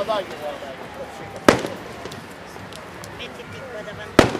aday gibi aday gibi. Metin Dikko'da bana.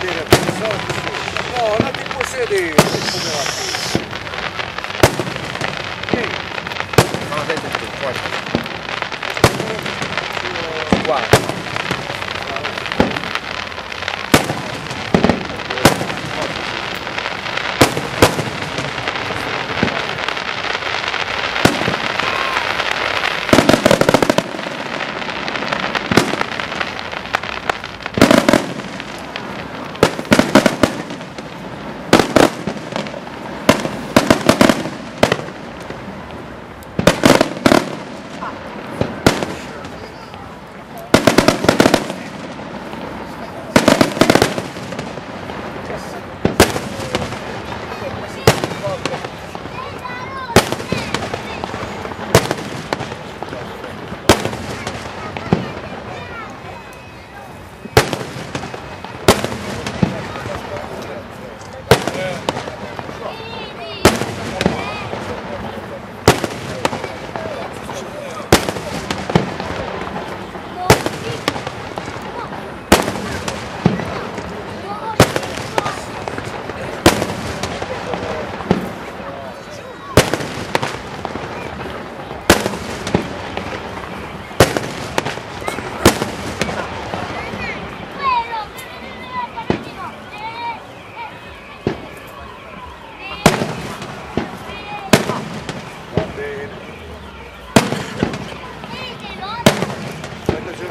Sedere, pensavo di sì. No, non ti puoi sedere. come va? Vieni.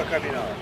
caminada.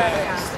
Yeah.